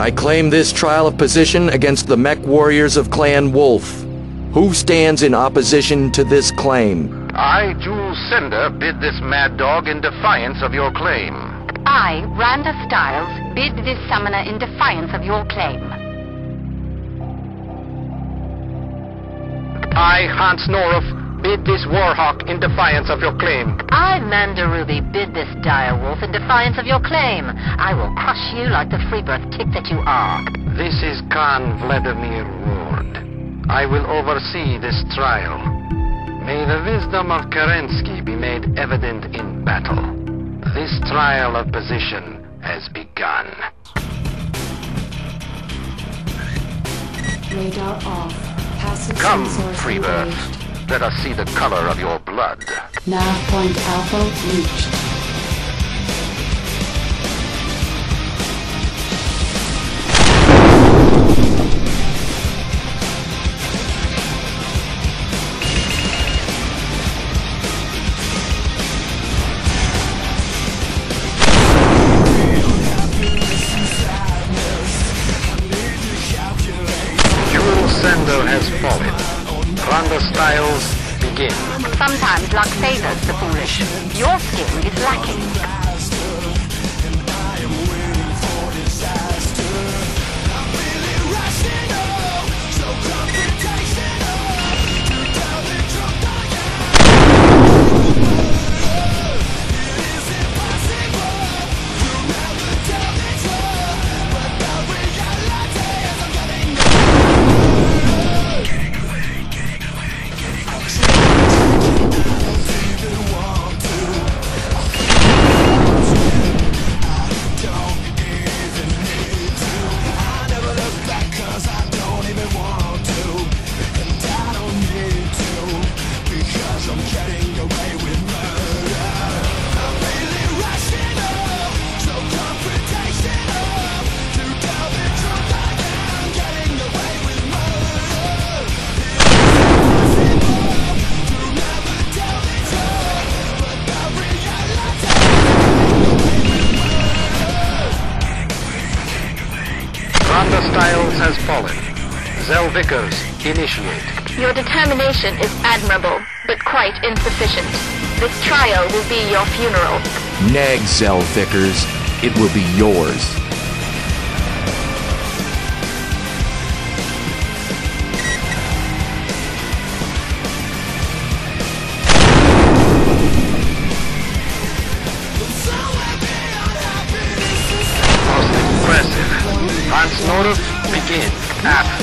I claim this trial of position against the mech warriors of Clan Wolf. Who stands in opposition to this claim? I, Jules Sender, bid this mad dog in defiance of your claim. I, Randa Styles, bid this summoner in defiance of your claim. I, Hans Noruf, bid this Warhawk in defiance of your claim. I, Manda Ruby, bid this direwolf in defiance of your claim. I will crush you like the freebirth tick that you are. This is Khan Vladimir Ward. I will oversee this trial. May the wisdom of Kerensky be made evident in battle. This trial of position has begun. Radar off. Passive Come, sensors Freebirth. Let us see the color of your blood. Nav point Alpha reached. Sender has fallen. Randa Styles, begin. Sometimes luck favors the foolish. Your skill is lacking. Fallen. Zell Vickers, initiate. Your determination is admirable, but quite insufficient. This trial will be your funeral. Neg Zell Vickers. It will be yours. Most impressive. Hans Noruf, begin. App.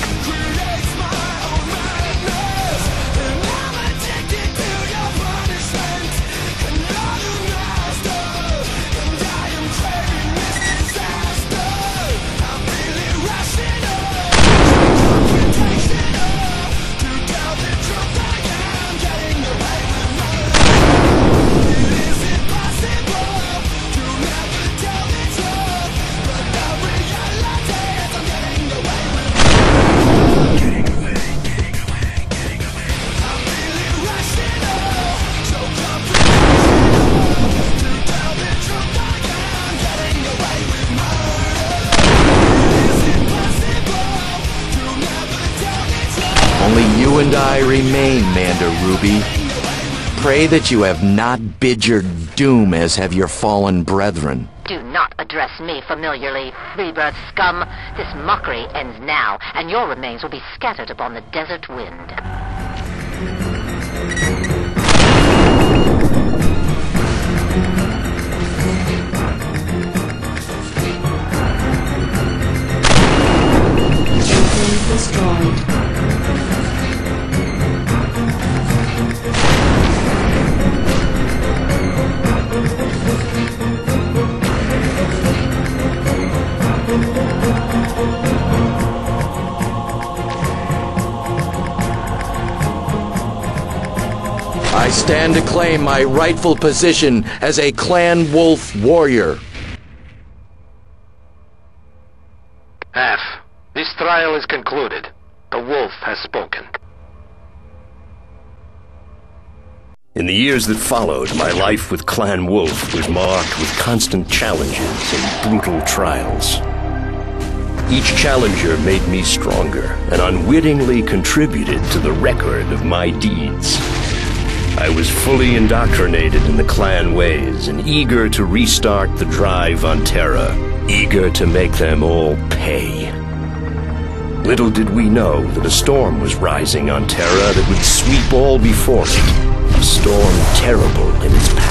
You and I remain, Manda Ruby. Pray that you have not bid your doom as have your fallen brethren. Do not address me familiarly, freebirth scum. This mockery ends now, and your remains will be scattered upon the desert wind. Beacon destroyed. I stand to claim my rightful position as a Clan Wolf warrior. Half. This trial is concluded. The wolf has spoken. In the years that followed, my life with Clan Wolf was marked with constant challenges and brutal trials. Each challenger made me stronger and unwittingly contributed to the record of my deeds. I was fully indoctrinated in the clan ways and eager to restart the drive on Terra, eager to make them all pay. Little did we know that a storm was rising on Terra that would sweep all before it, a storm terrible in its path.